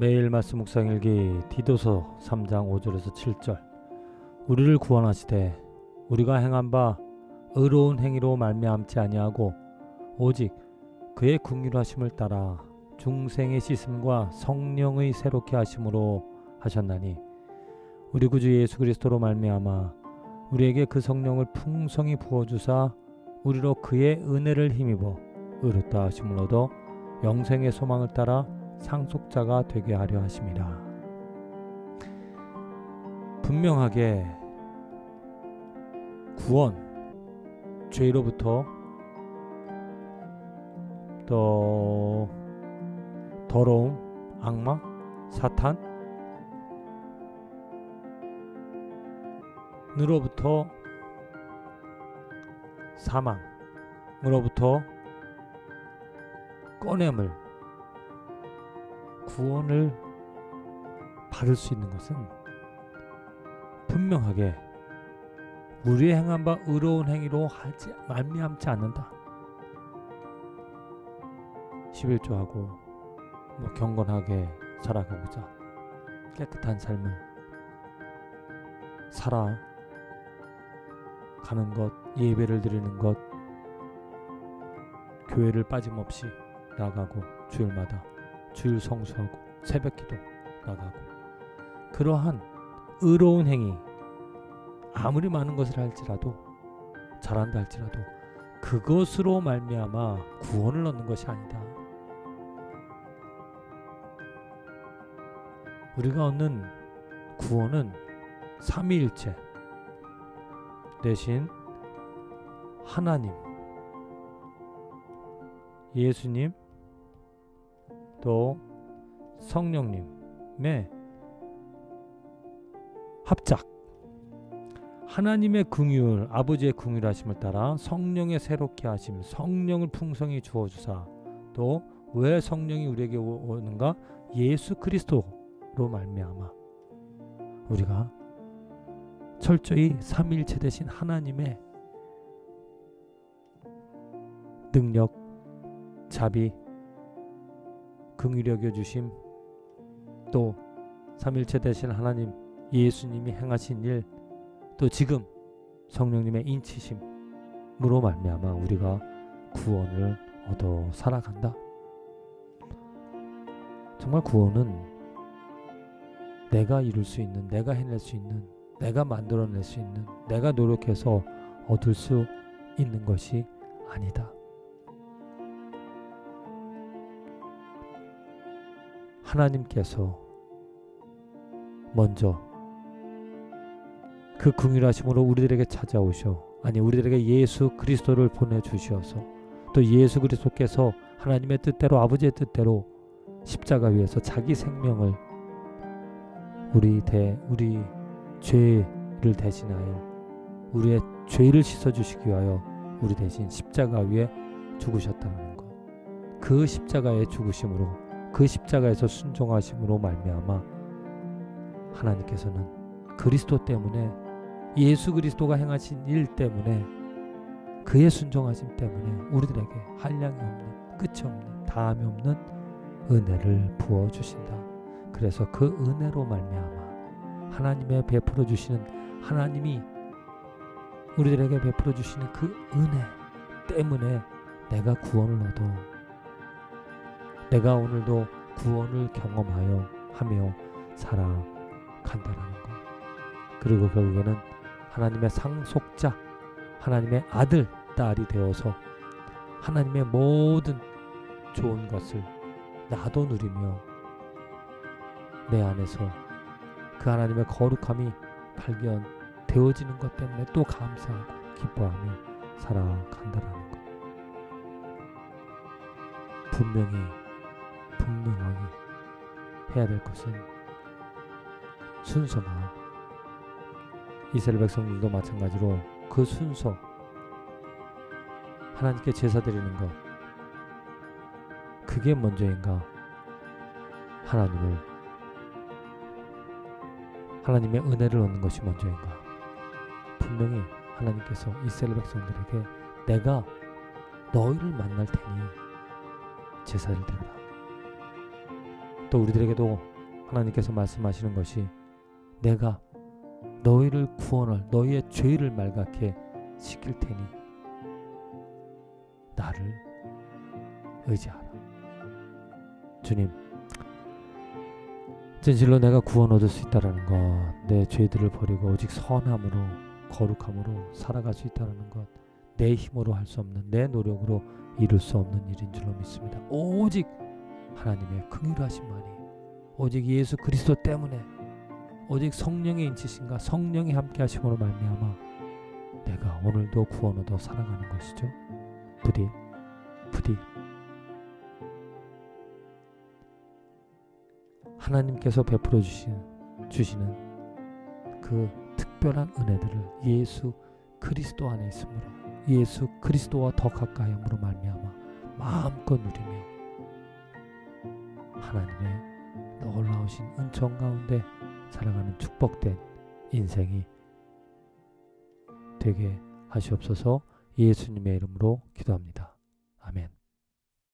매일 말씀 묵상일기 디도서 3장 5절에서 7절. 우리를 구원하시되 우리가 행한 바 의로운 행위로 말미암지 아니하고 오직 그의 궁휼하심을 따라 중생의 씻음과 성령의 새롭게 하심으로 하셨나니 우리 구주 예수 그리스도로 말미암아 우리에게 그 성령을 풍성히 부어 주사 우리로 그의 은혜를 힘입어 의롭다 하심을 얻어 영생의 소망을 따라 상속자가 되게 하려 하심이라. 분명하게 구원, 죄로부터 또 더러움, 악마, 사탄, 으로부터 사망으로부터 꺼냄을 구원을 받을 수 있는 것은 분명하게 우리의 행한 바 의로운 행위로 하지 말미암지 않는다. 11조하고 뭐 경건하게 살아가보자. 깨끗한 삶을 살아 가는 것, 예배를 드리는 것, 교회를 빠짐없이 나가고 주일마다 주일 성수하고 새벽 기도 나가고 그러한 의로운 행위 아무리 많은 것을 할지라도 잘한다 할지라도 그것으로 말미암아 구원을 얻는 것이 아니다. 우리가 얻는 구원은 삼위일체 대신 하나님, 예수님, 또 성령님의 합작. 하나님의 긍휼 아버지의 긍휼하심을 따라 성령의 새롭게 하심 성령을 풍성히 주어 주사 또 왜 성령이 우리에게 오는가? 예수 그리스도로 말미암아. 우리가 철저히 삼일체 되신 하나님의 능력 자비 긍휼히 여겨 주심 또 삼일체 되신 하나님 예수님이 행하신 일 또 지금 성령님의 인치심으로 말미암아 우리가 구원을 얻어 살아간다. 정말 구원은 내가 이룰 수 있는, 내가 해낼 수 있는, 내가 만들어낼 수 있는, 내가 노력해서 얻을 수 있는 것이 아니다. 하나님께서 먼저 그 긍휼하심으로 우리들에게 찾아오셔 아니 우리들에게 예수 그리스도를 보내 주셔서 또 예수 그리스도께서 하나님의 뜻대로 아버지의 뜻대로 십자가 위에서 자기 생명을 우리 대 우리 죄를 대신하여 우리의 죄를 씻어 주시기 위하여 우리 대신 십자가 위에 죽으셨다는 것. 그 십자가의 죽으심으로 그 십자가에서 순종하심으로 말미암아 하나님께서는 그리스도 때문에 예수 그리스도가 행하신 일 때문에 그의 순종하심 때문에 우리들에게 한량이 없는 끝이 없는 다함이 없는 은혜를 부어 주신다. 그래서 그 은혜로 말미암아 하나님의 베풀어 주시는 하나님이 우리들에게 베풀어 주시는 그 은혜 때문에 내가 구원을 얻어 내가 오늘도 구원을 경험하여 하며 살아간다라는 것. 그리고 결국에는 하나님의 상속자, 하나님의 아들, 딸이 되어서 하나님의 모든 좋은 것을 나도 누리며 내 안에서 그 하나님의 거룩함이 발견되어지는 것 때문에 또 감사하고 기뻐하며 살아간다라는 것. 분명히 분명하게 해야 될 것은 순서가 이스라엘 백성들도 마찬가지로 그 순서 하나님께 제사 드리는 것 그게 먼저인가? 하나님을 하나님의 은혜를 얻는 것이 먼저인가? 분명히 하나님께서 이스라엘 백성들에게 내가 너희를 만날 테니 제사를 드려라 또 우리들에게도 하나님께서 말씀하시는 것이 내가 너희를 구원할 너희의 죄를 말갛게 시킬 테니 나를 의지하라. 주님, 진실로 내가 구원 얻을 수 있다라는 것, 내 죄들을 버리고 오직 선함으로 거룩함으로 살아갈 수 있다라는 것, 내 힘으로 할 수 없는 내 노력으로 이룰 수 없는 일인 줄로 믿습니다. 오직 하나님의 긍휼 하심만이, 오직 예수 그리스도 때문에, 오직 성령의 인치심과 성령이 함께 하심으로 말미암아 내가 오늘도 구원 얻어 살아가는 것이죠. 부디, 부디. 하나님께서 베풀어 주신 주시는 그 특별한 은혜들을 예수 그리스도 안에 있으므로 예수 그리스도와 더 가까이 함으로 말미암아 마음껏 누리며 하나님의 놀라우신 은총 가운데 살아가는 축복된 인생이 되게 하시옵소서 예수님의 이름으로 기도합니다.